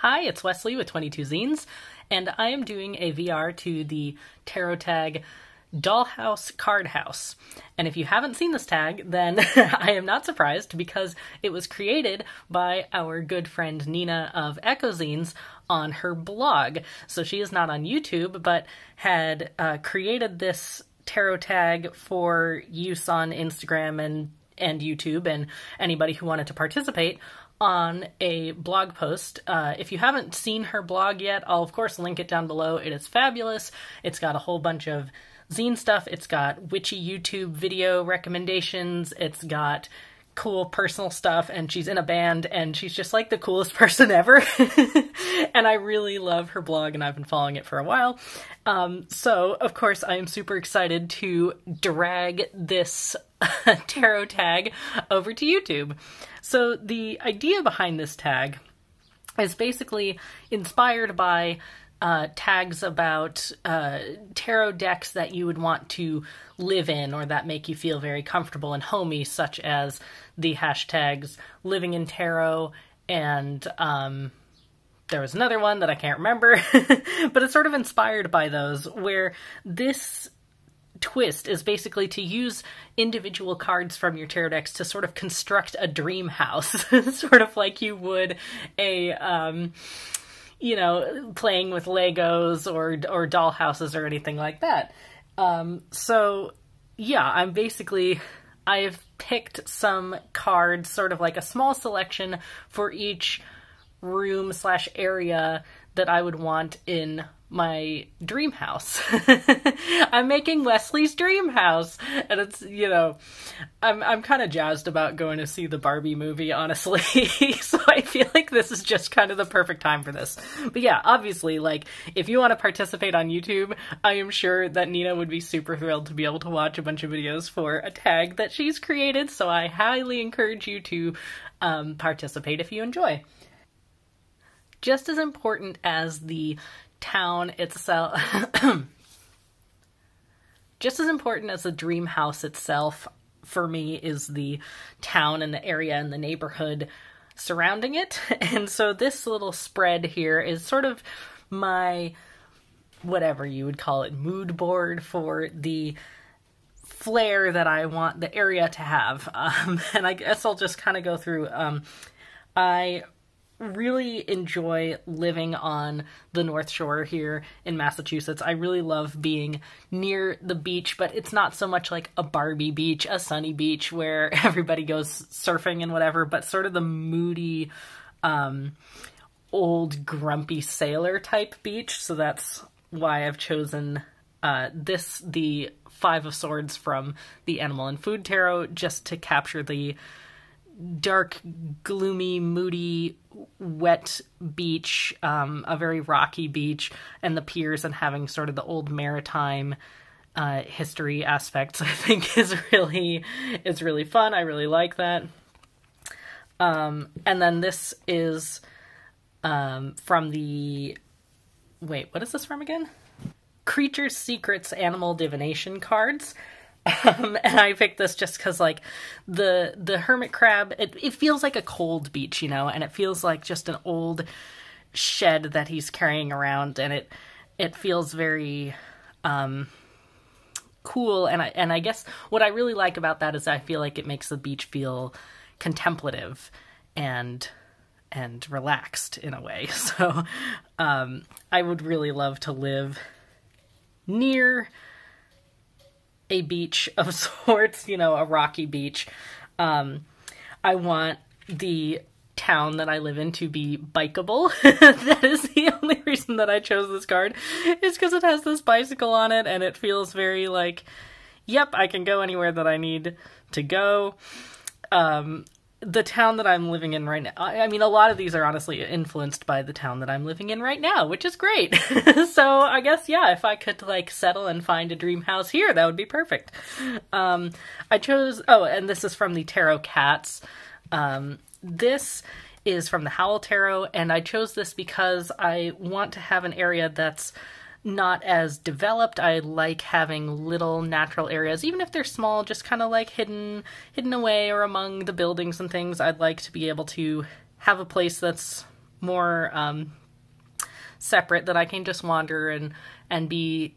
Hi, it's Wesley with 22 Zines, and I am doing a VR to the tarot tag Dollhouse Card House. And if you haven't seen this tag, then I am not surprised because it was created by our good friend Nina of Echo Zines on her blog. So she is not on YouTube, but had uh, created this tarot tag for use on Instagram and and YouTube and anybody who wanted to participate on a blog post. Uh, if you haven't seen her blog yet, I'll of course link it down below. It is fabulous. It's got a whole bunch of zine stuff. It's got witchy YouTube video recommendations. It's got cool personal stuff and she's in a band and she's just like the coolest person ever. and I really love her blog and I've been following it for a while. Um, so, of course, I am super excited to drag this tarot tag over to YouTube. So, the idea behind this tag is basically inspired by uh, tags about uh, tarot decks that you would want to live in or that make you feel very comfortable and homey, such as the hashtags living in tarot and um, there was another one that I can't remember, but it's sort of inspired by those, where this twist is basically to use individual cards from your tarot decks to sort of construct a dream house, sort of like you would a. Um, you know, playing with Legos or or doll houses or anything like that. Um, so yeah, I'm basically I've picked some cards, sort of like a small selection for each room slash area that I would want in my dream house. I'm making Wesley's dream house, and it's you know, I'm I'm kind of jazzed about going to see the Barbie movie, honestly. so I feel like this is just kind of the perfect time for this. But yeah, obviously, like if you want to participate on YouTube, I am sure that Nina would be super thrilled to be able to watch a bunch of videos for a tag that she's created. So I highly encourage you to um, participate if you enjoy just as important as the town itself. just as important as the dream house itself for me is the town and the area and the neighborhood surrounding it. And so this little spread here is sort of my whatever you would call it mood board for the flair that I want the area to have. Um, and I guess I'll just kind of go through. Um, I really enjoy living on the North Shore here in Massachusetts. I really love being near the beach, but it's not so much like a Barbie beach, a sunny beach where everybody goes surfing and whatever, but sort of the moody, um, old grumpy sailor type beach. So that's why I've chosen uh, this, the Five of Swords from the Animal and Food Tarot, just to capture the dark, gloomy, moody, wet beach, um, a very rocky beach, and the piers, and having sort of the old maritime uh, history aspects. I think is really is really fun. I really like that. Um, and then this is um, from the wait, what is this from again? Creatures, Secrets, Animal Divination cards. Um, and I picked this just because, like, the the hermit crab, it, it feels like a cold beach, you know, and it feels like just an old shed that he's carrying around, and it it feels very um, cool. And I and I guess what I really like about that is I feel like it makes the beach feel contemplative and and relaxed in a way. So um, I would really love to live near a beach of sorts, you know, a rocky beach. Um, I want the town that I live in to be bikeable. that is the only reason that I chose this card, is because it has this bicycle on it and it feels very like, yep, I can go anywhere that I need to go. Um, the town that I'm living in right now. I mean, a lot of these are honestly influenced by the town that I'm living in right now, which is great. so I guess, yeah, if I could like settle and find a dream house here, that would be perfect. Um, I chose, oh, and this is from the Tarot Cats. Um, this is from the Howl Tarot, and I chose this because I want to have an area that's not as developed. I like having little natural areas, even if they're small, just kind of like hidden hidden away or among the buildings and things. I'd like to be able to have a place that's more um, separate that I can just wander and and be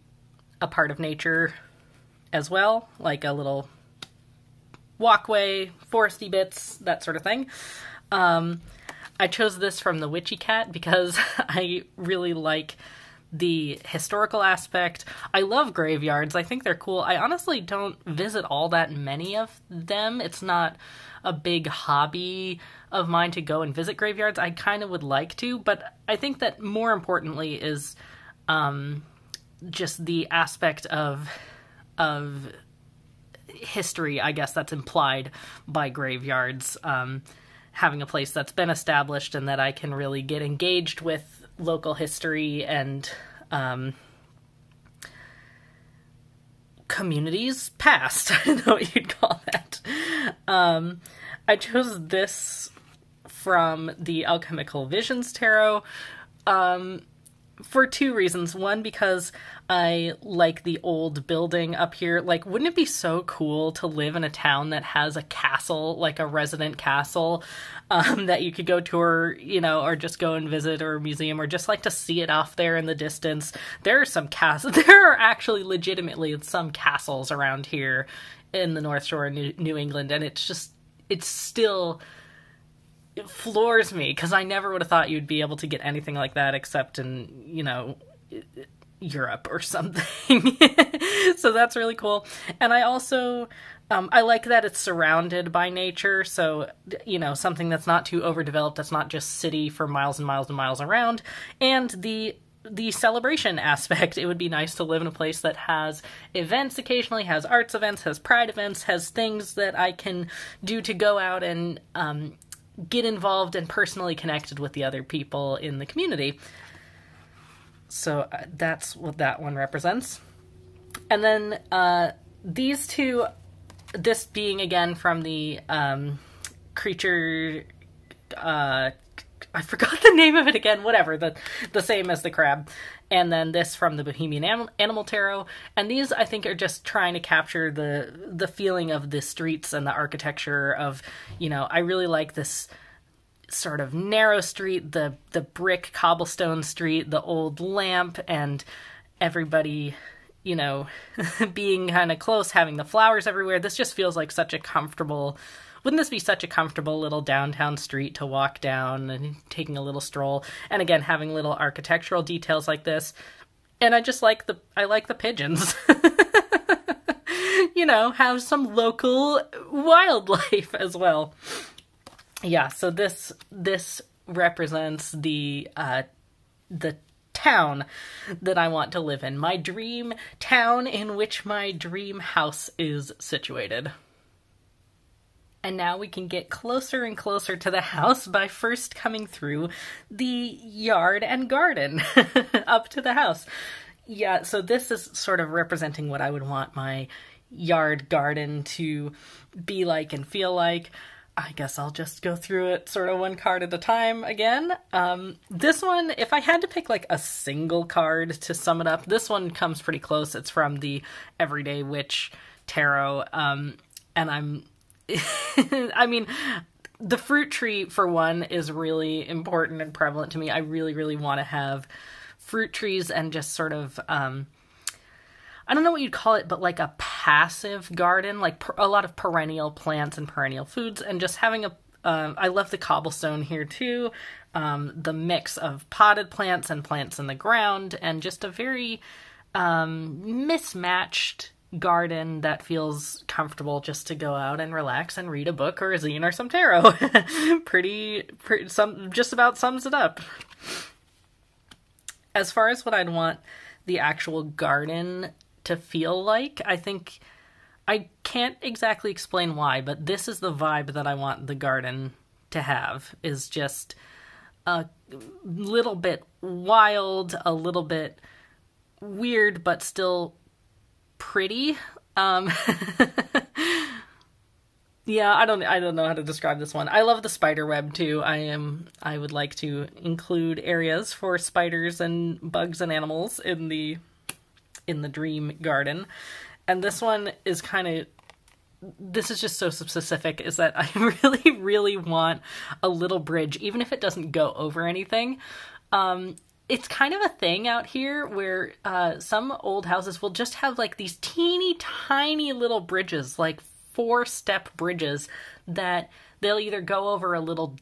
a part of nature as well, like a little walkway, foresty bits, that sort of thing. Um, I chose this from the Witchy Cat because I really like the historical aspect. I love graveyards. I think they're cool. I honestly don't visit all that many of them. It's not a big hobby of mine to go and visit graveyards. I kind of would like to, but I think that more importantly is um, just the aspect of of history, I guess that's implied by graveyards. Um, having a place that's been established and that I can really get engaged with local history and um, communities past. I don't know what you'd call that. Um, I chose this from the Alchemical Visions Tarot. Um, for two reasons. One, because I like the old building up here. Like, wouldn't it be so cool to live in a town that has a castle, like a resident castle, um, that you could go tour, you know, or just go and visit or a museum or just like to see it off there in the distance? There are some castles, there are actually legitimately some castles around here in the North Shore of New, New England, and it's just, it's still it floors me because I never would have thought you'd be able to get anything like that except in, you know, Europe or something. so that's really cool. And I also um, I like that it's surrounded by nature, so you know something that's not too overdeveloped. That's not just city for miles and miles and miles around. And the the celebration aspect. It would be nice to live in a place that has events occasionally, has arts events, has pride events, has things that I can do to go out and um, get involved and personally connected with the other people in the community. So uh, that's what that one represents. And then uh, these two, this being again from the um, creature. Uh, I forgot the name of it again. Whatever the the same as the crab, and then this from the Bohemian Animal, Animal Tarot. And these I think are just trying to capture the the feeling of the streets and the architecture of you know I really like this sort of narrow street, the the brick cobblestone street, the old lamp, and everybody, you know, being kind of close, having the flowers everywhere. This just feels like such a comfortable. Wouldn't this be such a comfortable little downtown street to walk down and taking a little stroll? And again, having little architectural details like this. And I just like the I like the pigeons. you know, have some local wildlife as well yeah, so this this represents the uh, the town that I want to live in. My dream town in which my dream house is situated. And now we can get closer and closer to the house by first coming through the yard and garden up to the house. Yeah, so this is sort of representing what I would want my yard garden to be like and feel like. I guess I'll just go through it sort of one card at a time again. Um, this one, if I had to pick like a single card to sum it up, this one comes pretty close. It's from the Everyday Witch Tarot. Um, and I'm, I mean, the fruit tree, for one, is really important and prevalent to me. I really, really want to have fruit trees and just sort of, um, I don't know what you'd call it, but like a passive garden, like a lot of perennial plants and perennial foods, and just having a. Uh, I love the cobblestone here too, um, the mix of potted plants and plants in the ground, and just a very um, mismatched garden that feels comfortable just to go out and relax and read a book or a zine or some tarot. pretty, pretty, some just about sums it up. As far as what I'd want the actual garden to feel like. I think I can't exactly explain why, but this is the vibe that I want the garden to have is just a little bit wild, a little bit weird but still pretty. Um Yeah, I don't I don't know how to describe this one. I love the spider web too. I am I would like to include areas for spiders and bugs and animals in the in the dream garden. And this one is kind of this is just so specific is that I really, really want a little bridge, even if it doesn't go over anything. Um, it's kind of a thing out here where uh, some old houses will just have like these teeny tiny little bridges, like four step bridges that they'll either go over a little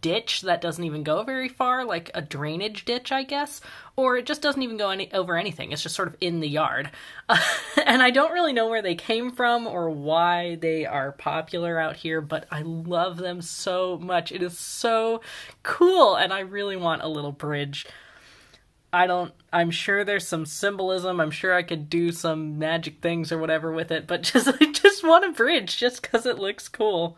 ditch that doesn't even go very far, like a drainage ditch, I guess, or it just doesn't even go any, over anything. It's just sort of in the yard. And I don't really know where they came from or why they are popular out here, but I love them so much. It is so cool, and I really want a little bridge. I don't I'm sure there's some symbolism. I'm sure I could do some magic things or whatever with it, but just I just want a bridge just cuz it looks cool.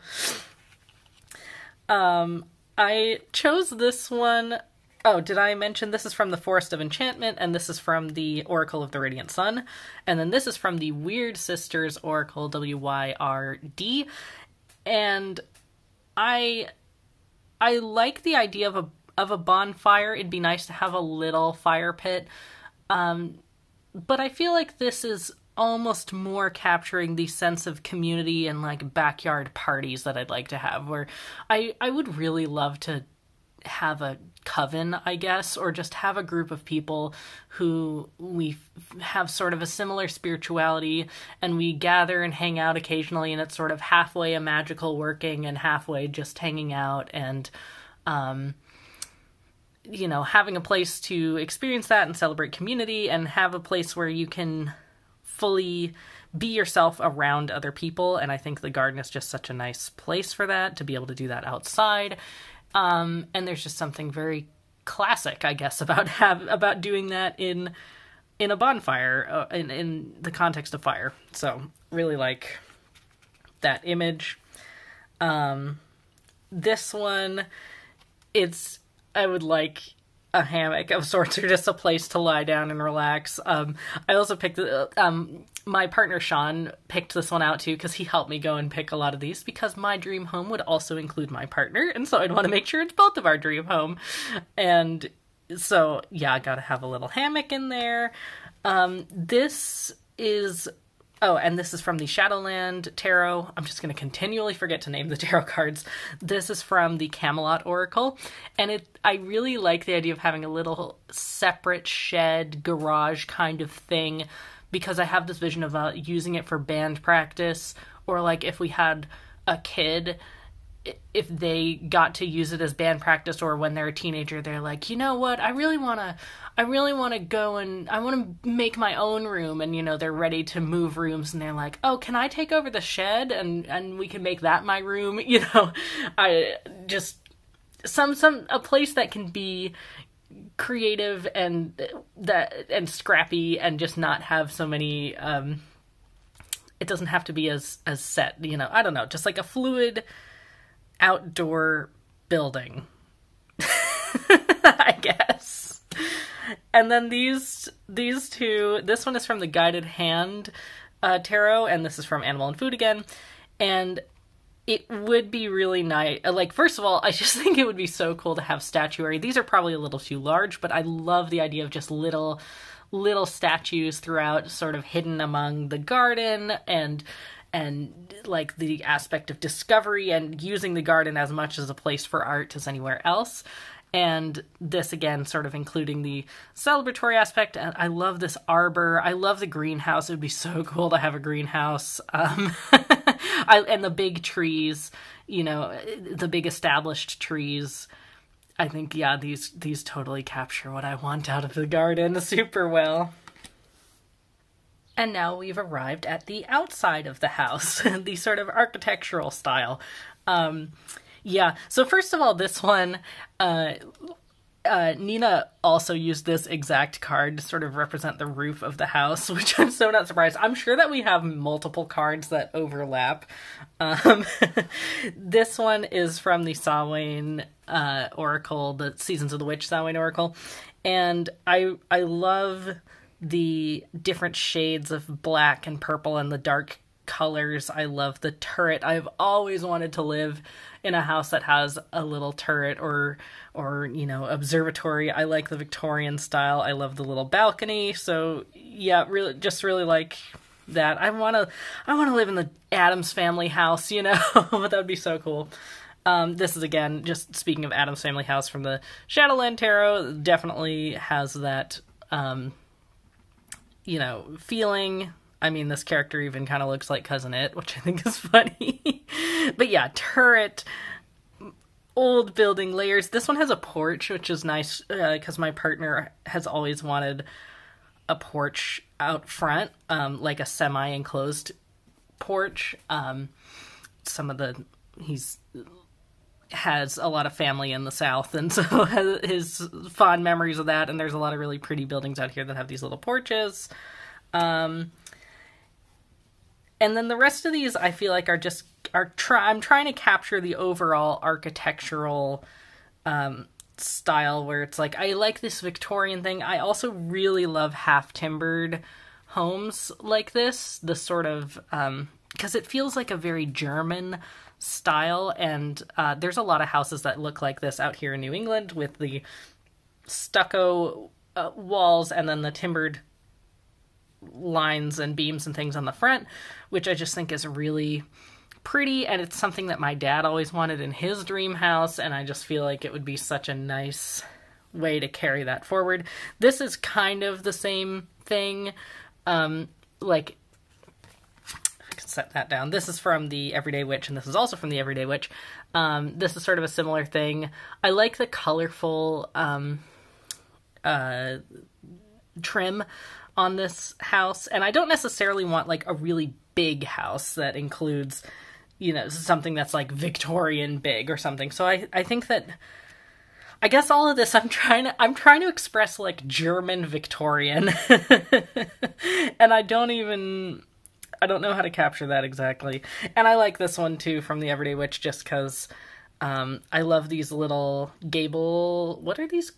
Um, I chose this one. Oh, did I mention this is from the Forest of Enchantment, and this is from the Oracle of the Radiant Sun, and then this is from the Wyrd Sisters Oracle W Y R D, and I I like the idea of a of a bonfire. It'd be nice to have a little fire pit, um, but I feel like this is almost more capturing the sense of community and like backyard parties that I'd like to have where I I would really love to have a coven, I guess, or just have a group of people who we have sort of a similar spirituality and we gather and hang out occasionally and it's sort of halfway a magical working and halfway just hanging out and um you know, having a place to experience that and celebrate community and have a place where you can fully be yourself around other people. And i think the garden is just such a nice place for that to be able to do that outside. Um, and there's just something very classic i guess about have about doing that in in a bonfire uh, in in the context of fire. So really like that image. Um this one it's i would like a hammock of sorts or just a place to lie down and relax. Um, I also picked um, my partner Sean picked this one out too because he helped me go and pick a lot of these because my dream home would also include my partner, and so I'd want to make sure it's both of our dream home. And so yeah, I got to have a little hammock in there. Um, this is Oh, and this is from the Shadowland Tarot. I'm just going to continually forget to name the tarot cards. This is from the Camelot Oracle, and it I really like the idea of having a little separate shed garage kind of thing because I have this vision of uh, using it for band practice or like if we had a kid if they got to use it as band practice or when they're a teenager they're like you know what? I really want to i really want to go and i want to make my own room. And you know they're ready to move rooms and they're like oh can i take over the shed and and we can make that my room? You know i just some some a place that can be creative and that and scrappy and just not have so many um it doesn't have to be as as set you know i don't know just like a fluid outdoor building. I guess. And then these these two, this one is from the Guided Hand uh, tarot, and this is from Animal and Food again. And it would be really nice. Uh, like, first of all, I just think it would be so cool to have statuary. These are probably a little too large, but I love the idea of just little little statues throughout, sort of hidden among the garden and and like the aspect of discovery and using the garden as much as a place for art as anywhere else. And this again sort of including the celebratory aspect. And i love this arbor. I love the greenhouse. It would be so cool to have a greenhouse. Um, I, and the big trees you know the big established trees. I think yeah these these totally capture what i want out of the garden super well and now we've arrived at the outside of the house, the sort of architectural style. Um, yeah, so first of all, this one, uh, uh, Nina also used this exact card to sort of represent the roof of the house, which I'm so not surprised. I'm sure that we have multiple cards that overlap. Um, this one is from the Samhain uh, Oracle, the Seasons of the Witch Samhain Oracle, and I I love the different shades of black and purple and the dark colors. I love the turret. I've always wanted to live in a house that has a little turret or or you know observatory. I like the Victorian style. I love the little balcony. So yeah, really just really like that. I want to I want to live in the Addams family house, you know. But that would be so cool. Um, this is again just speaking of Addams Family House from the Shadowland Tarot. Definitely has that, um, you know, feeling. I mean, this character even kind of looks like Cousin Itt, which I think is funny. but yeah, turret, old building layers. This one has a porch, which is nice because uh, my partner has always wanted a porch out front, um, like a semi-enclosed porch. Um, some of the he's has a lot of family in the south and so has his fond memories of that and there's a lot of really pretty buildings out here that have these little porches. Um, and then the rest of these i feel like are just are try i'm trying to capture the overall architectural um, style where it's like i like this victorian thing. I also really love half timbered homes like this the sort of um because it feels like a very german style. And uh, there's a lot of houses that look like this out here in New England with the stucco uh, walls and then the timbered lines and beams and things on the front, which I just think is really pretty. And it's something that my dad always wanted in his dream house. And I just feel like it would be such a nice way to carry that forward. This is kind of the same thing. Um, like set that down. This is from the Everyday Witch, and this is also from the Everyday Witch. Um, this is sort of a similar thing. I like the colorful um, uh, trim on this house, and I don't necessarily want like a really big house that includes, you know, something that's like Victorian big or something. So I I think that. I guess all of this I'm trying to I'm trying to express like German Victorian. and I don't even I don't know how to capture that exactly. And I like this one too from the Everyday Witch just because um, I love these little gable. What are these?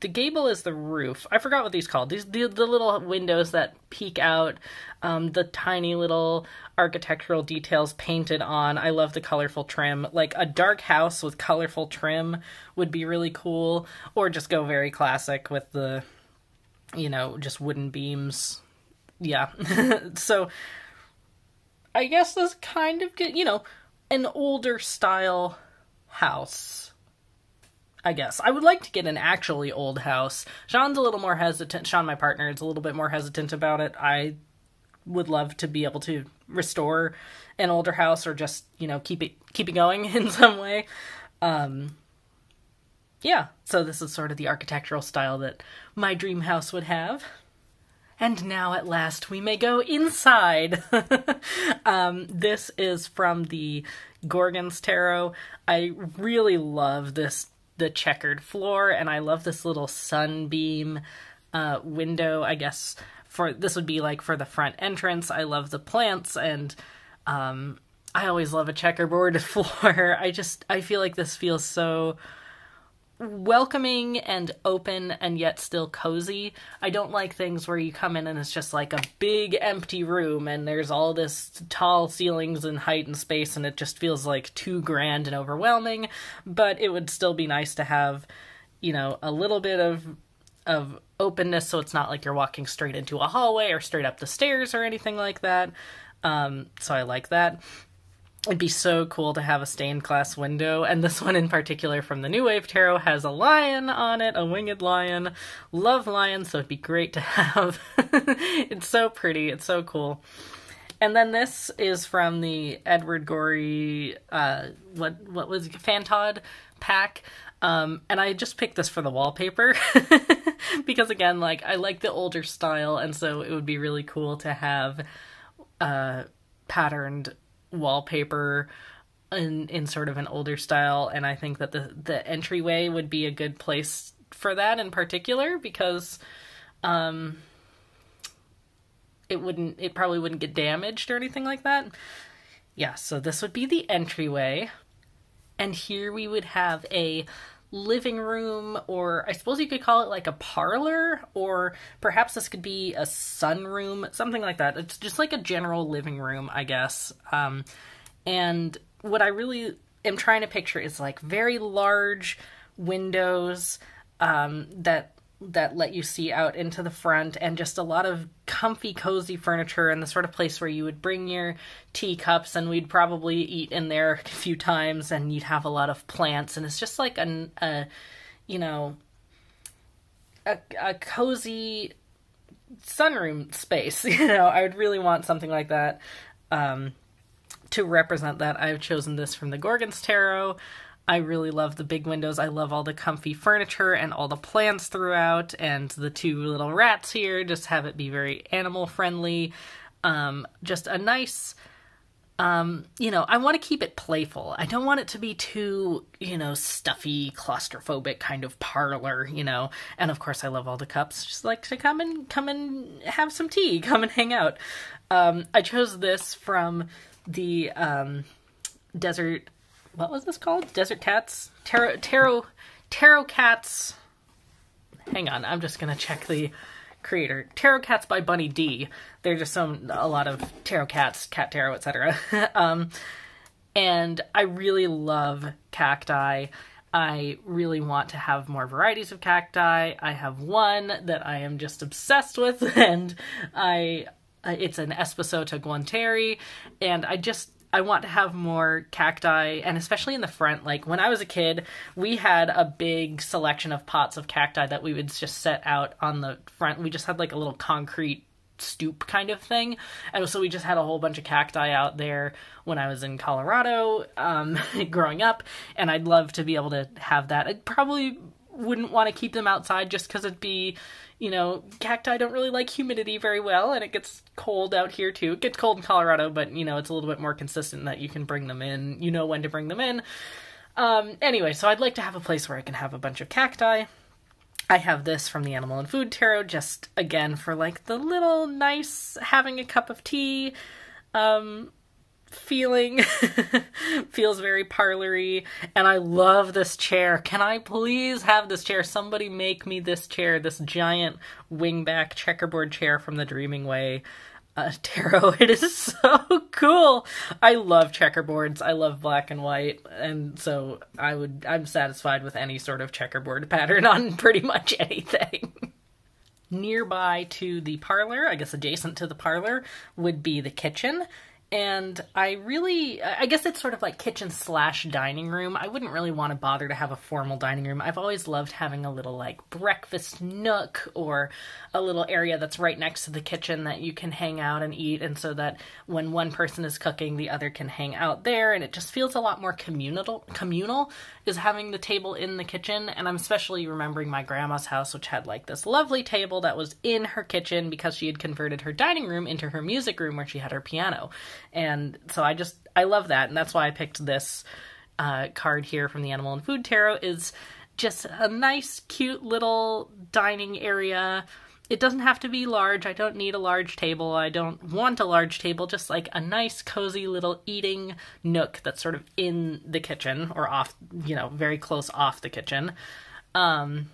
The gable is the roof. I forgot what these called. These the, the little windows that peek out, um, the tiny little architectural details painted on. I love the colorful trim. Like a dark house with colorful trim would be really cool, or just go very classic with the, you know, just wooden beams yeah. so I guess this kind of get, you know, an older style house. I guess. I would like to get an actually old house. Sean's a little more hesitant. Sean, my partner, is a little bit more hesitant about it. I would love to be able to restore an older house or just, you know, keep it keep it going in some way. Um yeah, so this is sort of the architectural style that my dream house would have. And now at last we may go inside. um, this is from the Gorgon's Tarot. I really love this, the checkered floor, and I love this little sunbeam uh, window, I guess. For this would be like for the front entrance. I love the plants and um, I always love a checkerboard floor. I just I feel like this feels so welcoming and open and yet still cozy. I don't like things where you come in and it's just like a big empty room and there's all this tall ceilings and height and space and it just feels like too grand and overwhelming, but it would still be nice to have, you know, a little bit of of openness so it's not like you're walking straight into a hallway or straight up the stairs or anything like that. Um, so I like that. It'd be so cool to have a stained glass window, and this one in particular from the New Wave Tarot has a lion on it, a winged lion. Love lions, so it'd be great to have. it's so pretty, it's so cool. And then this is from the Edward Gorey, uh, what what was it, Fantod pack. Um, and I just picked this for the wallpaper because again, like I like the older style, and so it would be really cool to have uh, patterned wallpaper in in sort of an older style and I think that the the entryway would be a good place for that in particular because um it wouldn't it probably wouldn't get damaged or anything like that. Yeah, so this would be the entryway. And here we would have a living room, or I suppose you could call it like a parlor, or perhaps this could be a sunroom, something like that. It's just like a general living room, I guess. Um, and what I really am trying to picture is like very large windows um, that that let you see out into the front and just a lot of comfy cozy furniture and the sort of place where you would bring your teacups and we'd probably eat in there a few times and you'd have a lot of plants. And it's just like a, a you know a, a cozy sunroom space you know i would really want something like that um, to represent that. I've chosen this from the gorgon's tarot I really love the big windows. I love all the comfy furniture and all the plants throughout, and the two little rats here just have it be very animal friendly. Um, just a nice, um, you know, I want to keep it playful. I don't want it to be too, you know, stuffy, claustrophobic kind of parlor, you know. And of course, I love all the cups. Just like to come and come and have some tea, come and hang out. Um, I chose this from the um, desert what was this called? Desert Cats? Tarot Tarot Tarot Cats. Hang on, I'm just gonna check the creator. Tarot Cats by Bunny D. They're just some a lot of tarot cats, cat tarot, etc. um, and I really love cacti. I really want to have more varieties of cacti. I have one that I am just obsessed with, and I it's an Espostoa guentheri, and I just I want to have more cacti, and especially in the front. Like when I was a kid, we had a big selection of pots of cacti that we would just set out on the front. We just had like a little concrete stoop kind of thing. And so we just had a whole bunch of cacti out there when I was in Colorado um, growing up. And I'd love to be able to have that. I probably wouldn't want to keep them outside just because it'd be you know, cacti don't really like humidity very well, and it gets cold out here too. It gets cold in Colorado, but you know, it's a little bit more consistent that you can bring them in. You know when to bring them in. Um, anyway, so I'd like to have a place where I can have a bunch of cacti. I have this from the Animal and Food Tarot, just again for like the little nice having a cup of tea. Um, feeling feels very parlory and i love this chair. Can i please have this chair? Somebody make me this chair this giant wingback checkerboard chair from the dreaming way. Uh, tarot it is so cool. I love checkerboards. I love black and white and so i would i'm satisfied with any sort of checkerboard pattern on pretty much anything. Nearby to the parlor i guess adjacent to the parlor would be the kitchen and I really, I guess it's sort of like kitchen slash dining room. I wouldn't really want to bother to have a formal dining room. I've always loved having a little like breakfast nook or a little area that's right next to the kitchen that you can hang out and eat, and so that when one person is cooking, the other can hang out there, and it just feels a lot more communal. Communal is having the table in the kitchen, and I'm especially remembering my grandma's house, which had like this lovely table that was in her kitchen because she had converted her dining room into her music room where she had her piano and so I just I love that, and that's why I picked this uh, card here from the Animal and Food Tarot. Is just a nice, cute little dining area. It doesn't have to be large. I don't need a large table. I don't want a large table. Just like a nice, cozy little eating nook that's sort of in the kitchen or off, you know, very close off the kitchen. Um,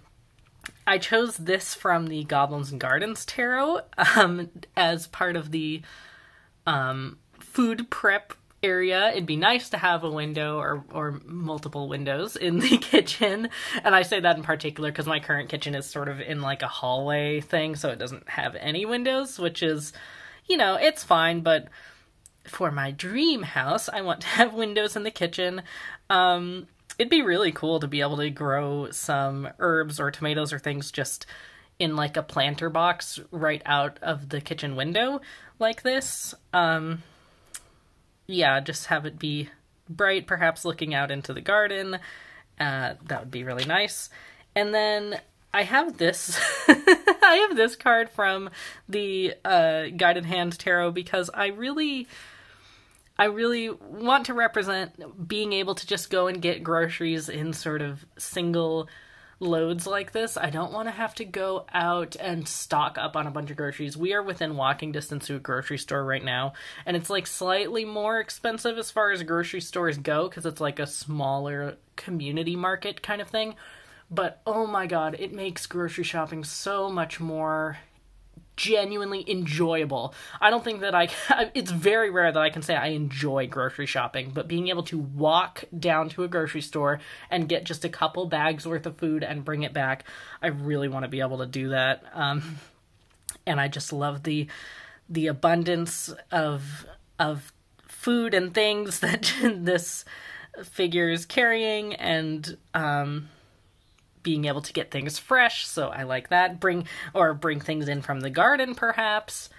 I chose this from the Goblins and Gardens Tarot um, as part of the um, food prep area. It'd be nice to have a window or or multiple windows in the kitchen. And I say that in particular because my current kitchen is sort of in like a hallway thing, so it doesn't have any windows, which is, you know, it's fine, but for my dream house, I want to have windows in the kitchen. Um it'd be really cool to be able to grow some herbs or tomatoes or things just in like a planter box right out of the kitchen window like this. Um yeah, just have it be bright, perhaps looking out into the garden. Uh, that would be really nice. And then I have this. I have this card from the uh, Guided Hand Tarot because I really, I really want to represent being able to just go and get groceries in sort of single loads like this, I don't want to have to go out and stock up on a bunch of groceries. We are within walking distance to a grocery store right now, and it's like slightly more expensive as far as grocery stores go because it's like a smaller community market kind of thing. But oh my god, it makes grocery shopping so much more genuinely enjoyable. I don't think that I it's very rare that I can say I enjoy grocery shopping, but being able to walk down to a grocery store and get just a couple bags worth of food and bring it back, I really want to be able to do that. Um, and I just love the the abundance of of food and things that this figure is carrying and um being able to get things fresh, so I like that. Bring or bring things in from the garden perhaps.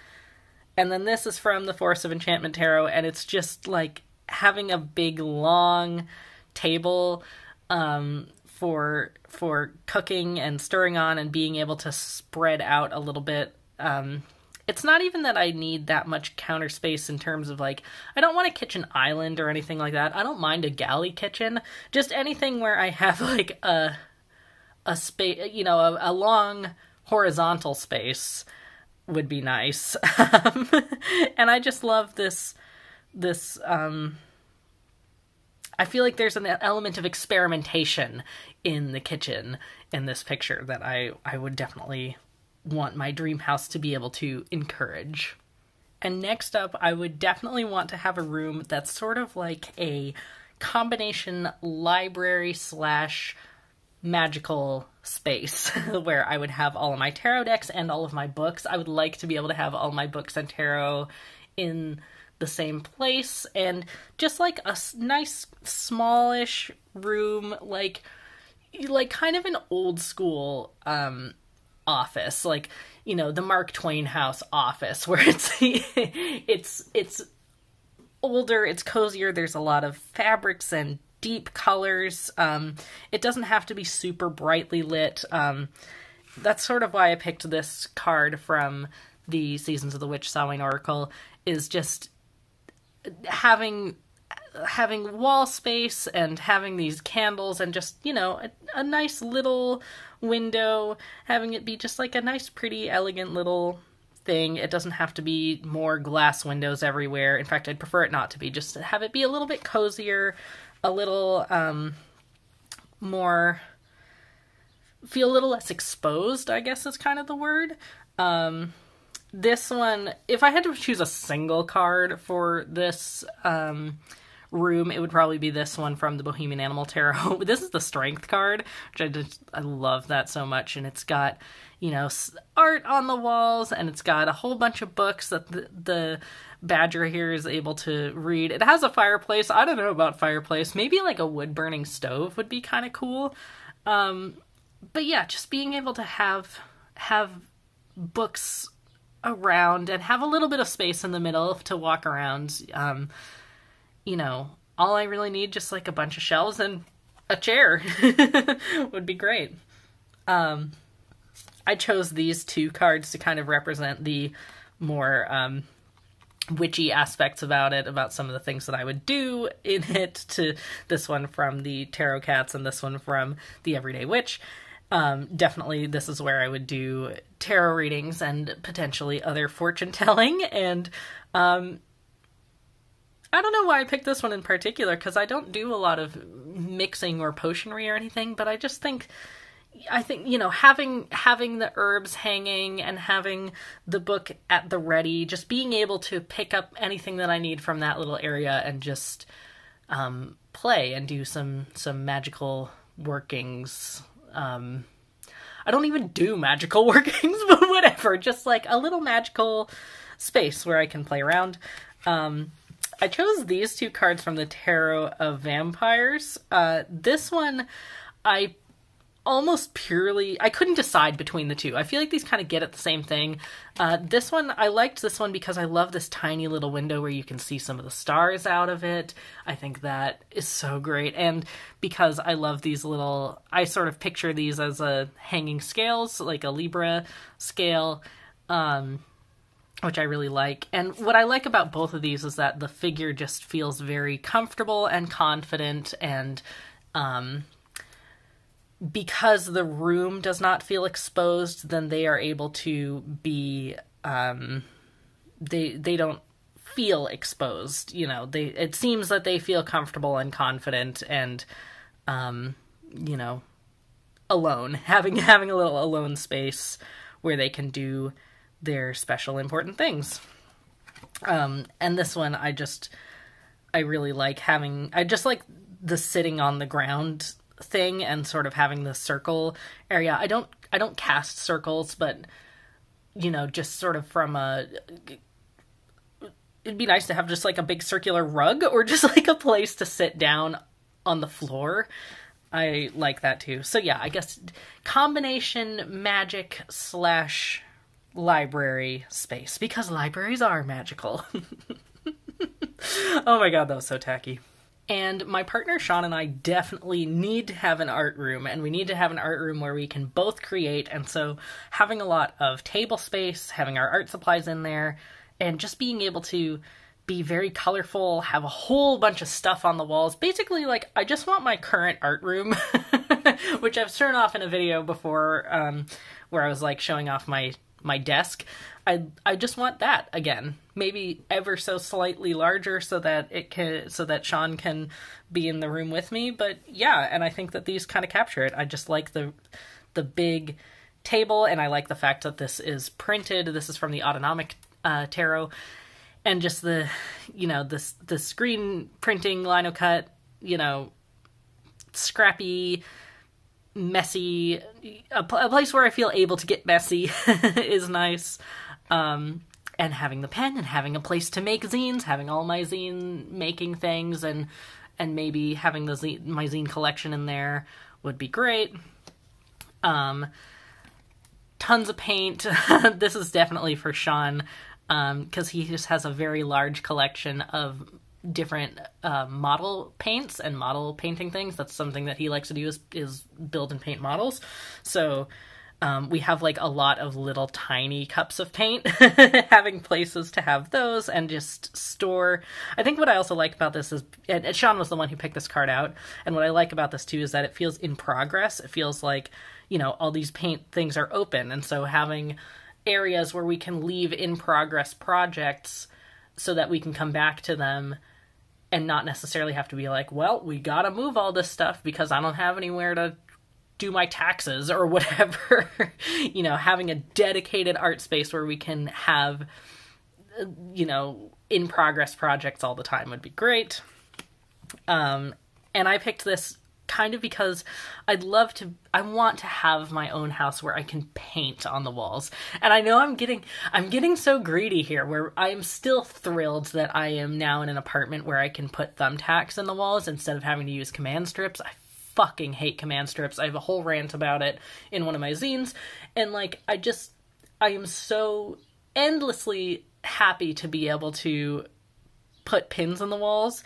And then this is from the Forest of Enchantment Tarot and it's just like having a big long table um for for cooking and stirring on and being able to spread out a little bit um it's not even that I need that much counter space in terms of like I don't want a kitchen island or anything like that. I don't mind a galley kitchen. Just anything where I have like a a space, you know, a, a, long horizontal space would be nice. Um, and I just love this this um I feel like there's an element of experimentation in the kitchen in this picture that I I would definitely want my dream house to be able to encourage. And next up, I would definitely want to have a room that's sort of like a combination library slash magical space where I would have all of my tarot decks and all of my books. I would like to be able to have all my books and tarot in the same place and just like a nice smallish room like like kind of an old school um office like you know the mark twain house office where it's it's it's older it's cozier there's a lot of fabrics and deep colors. Um, it doesn't have to be super brightly lit. Um, that's sort of why I picked this card from the Seasons of the Witch Samhain Oracle. Is just having having wall space and having these candles and just you know a, a nice little window having it be just like a nice pretty elegant little thing it doesn't have to be more glass windows everywhere in fact i'd prefer it not to be just have it be a little bit cozier a little um, more feel a little less exposed i guess is kind of the word. Um, this one if i had to choose a single card for this um, room it would probably be this one from the bohemian animal tarot this is the strength card which i just i love that so much and it's got you know art on the walls and it's got a whole bunch of books that the, the Badger here is able to read. It has a fireplace. I don't know about fireplace. Maybe like a wood burning stove would be kind of cool. Um, but yeah, just being able to have have books around and have a little bit of space in the middle to walk around. Um, you know, all I really need just like a bunch of shelves and a chair would be great. Um, I chose these two cards to kind of represent the more um, witchy aspects about it, about some of the things that I would do in it, to this one from the Tarot Cats and this one from the Everyday Witch. Um, definitely, this is where I would do tarot readings and potentially other fortune telling. And um, I don't know why I picked this one in particular because I don't do a lot of mixing or potionry or anything, but I just think I think you know having having the herbs hanging and having the book at the ready, just being able to pick up anything that I need from that little area and just um, play and do some some magical workings. Um, I don't even do magical workings, but whatever. Just like a little magical space where I can play around. Um, I chose these two cards from the Tarot of Vampires. Uh, this one I almost purely I couldn't decide between the two. I feel like these kind of get at the same thing. Uh, this one I liked this one because I love this tiny little window where you can see some of the stars out of it. I think that is so great, and because I love these little, I sort of picture these as a hanging scales, like a Libra scale. Um, which I really like. And what I like about both of these is that the figure just feels very comfortable and confident and um, because the room does not feel exposed, then they are able to be um, they they don't feel exposed. You know, they it seems that they feel comfortable and confident and um, you know, alone, having having a little alone space where they can do their special important things. Um, and this one, I just, I really like having, I just like the sitting on the ground thing and sort of having the circle area. I don't, I don't cast circles, but you know, just sort of from a, it'd be nice to have just like a big circular rug or just like a place to sit down on the floor. I like that too. So yeah, I guess combination magic slash library space because libraries are magical. oh my god, that was so tacky. And my partner Sean and I definitely need to have an art room, and we need to have an art room where we can both create. And so, having a lot of table space, having our art supplies in there, and just being able to be very colorful, have a whole bunch of stuff on the walls. Basically, like, I just want my current art room, which I've shown off in a video before um, where I was like showing off my my desk. I I just want that again. Maybe ever so slightly larger so that it can so that Sean can be in the room with me. But yeah, and I think that these kind of capture it. I just like the the big table and I like the fact that this is printed. This is from the Autonomic uh, Tarot. And just the you know, this the screen printing linocut, you know, scrappy messy a, a, place where i feel able to get messy is nice. Um, and having the pen and having a place to make zines having all my zine making things and and maybe having the zine, my zine collection in there would be great. Um tons of paint. This is definitely for sean because um, he just has a very large collection of different uh, model paints and model painting things. That's something that he likes to do is is build and paint models. So um, we have like a lot of little tiny cups of paint, having places to have those and just store. I think what I also like about this is, and, and Sean was the one who picked this card out, and what I like about this too is that it feels in progress. It feels like, you know, all these paint things are open, and so having areas where we can leave in progress projects so that we can come back to them and not necessarily have to be like, well, we gotta move all this stuff because I don't have anywhere to do my taxes or whatever. you know, having a dedicated art space where we can have, you know, in progress projects all the time would be great. Um, and I picked this kind of because I'd love to I want to have my own house where I can paint on the walls. And I know I'm getting I'm getting so greedy here where I am still thrilled that I am now in an apartment where I can put thumbtacks in the walls instead of having to use command strips. I fucking hate command strips. I have a whole rant about it in one of my zines and like I just I am so endlessly happy to be able to put pins in the walls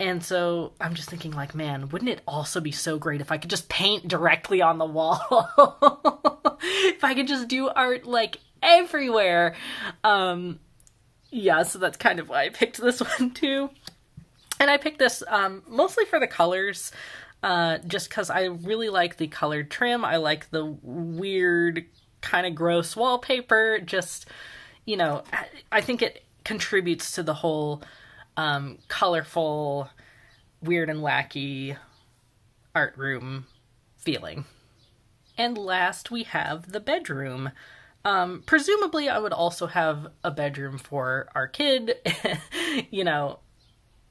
and so I'm just thinking, like, man, wouldn't it also be so great if I could just paint directly on the wall? if I could just do art like everywhere. Um, yeah, so that's kind of why I picked this one too. And I picked this um, mostly for the colors, uh, just because I really like the colored trim. I like the weird, kind of gross wallpaper. Just, you know, I think it contributes to the whole um, colorful, weird and wacky art room feeling. And last, we have the bedroom. Um, presumably, I would also have a bedroom for our kid, you know,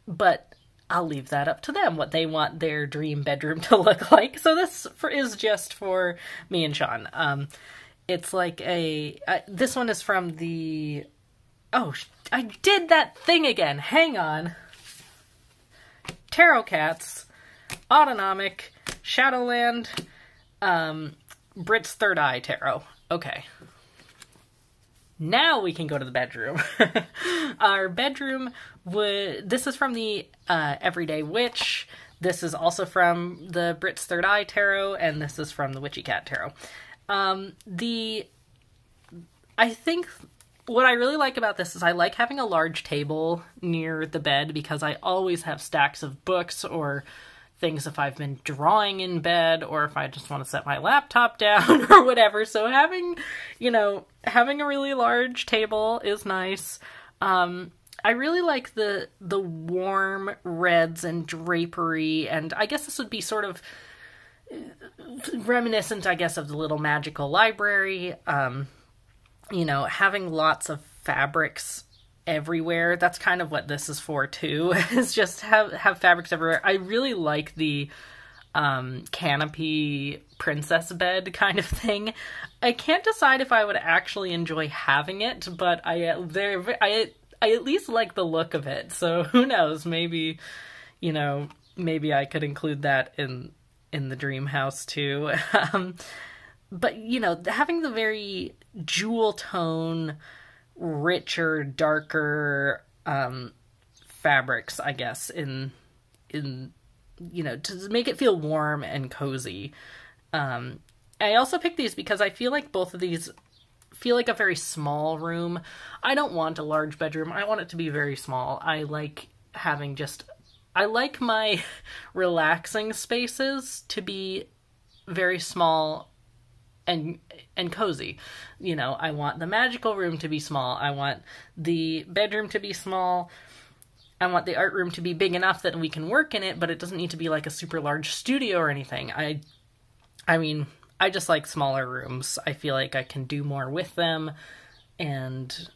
but I'll leave that up to them what they want their dream bedroom to look like. So this for, is just for me and Sean. Um, it's like a uh, this one is from the Oh, I did that thing again. Hang on. Tarot Cats, Autonomic, Shadowland, um, Brit's Third Eye Tarot. Okay. Now we can go to the bedroom. Our bedroom would. This is from the uh, Everyday Witch. This is also from the Brit's Third Eye Tarot, and this is from the Witchy Cat Tarot. Um, the I think what I really like about this is I like having a large table near the bed because I always have stacks of books or things if I've been drawing in bed or if I just want to set my laptop down or whatever. So having, you know, having a really large table is nice. Um, I really like the the warm reds and drapery and I guess this would be sort of reminiscent I guess of the little magical library. Um, you know, having lots of fabrics everywhere. That's kind of what this is for too. is just have have fabrics everywhere. I really like the um, canopy princess bed kind of thing. I can't decide if I would actually enjoy having it, but I there I I at least like the look of it. So who knows? Maybe you know maybe I could include that in in the dream house too. um, but you know having the very jewel tone, richer, darker um, fabrics, I guess in in you know, to make it feel warm and cozy. Um, I also picked these because I feel like both of these feel like a very small room. I don't want a large bedroom. I want it to be very small. I like having just I like my relaxing spaces to be very small and and cozy. You know, I want the magical room to be small. I want the bedroom to be small. I want the art room to be big enough that we can work in it, but it doesn't need to be like a super large studio or anything. I I mean, I just like smaller rooms. I feel like I can do more with them and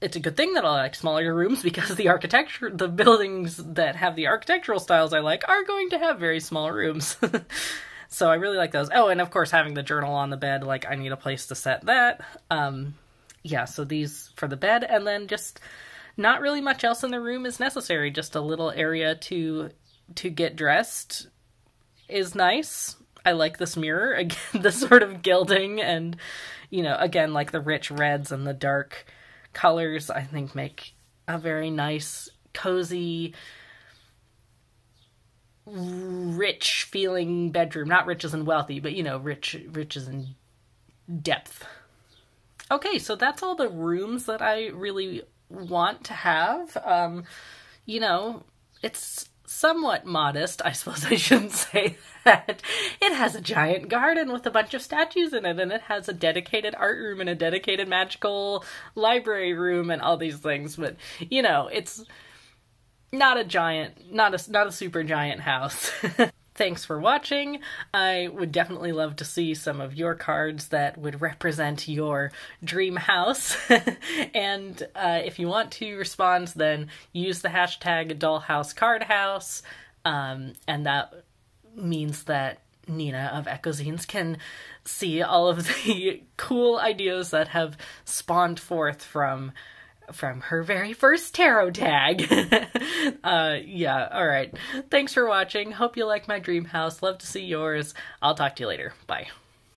it's a good thing that I like smaller rooms because the architecture the buildings that have the architectural styles I like are going to have very small rooms. so I really like those. Oh, and of course having the journal on the bed, like I need a place to set that. Um yeah, so these for the bed and then just not really much else in the room is necessary. Just a little area to to get dressed is nice. I like this mirror again, the sort of gilding and you know, again like the rich reds and the dark colors I think make a very nice cozy rich feeling bedroom. Not rich as in wealthy, but you know, rich rich as in depth. Okay, so that's all the rooms that I really want to have. Um, you know, it's somewhat modest. I suppose I shouldn't say that. It has a giant garden with a bunch of statues in it, and it has a dedicated art room and a dedicated magical library room and all these things. But you know, it's not a giant, not a not a super giant house. Thanks for watching. I would definitely love to see some of your cards that would represent your dream house. and uh, if you want to respond, then use the hashtag dollhousecardhouse. Um, and that means that Nina of Echozines can see all of the cool ideas that have spawned forth from from her very first tarot tag. uh, yeah, all right. Thanks for watching. Hope you like my dream house. Love to see yours. I'll talk to you later. Bye.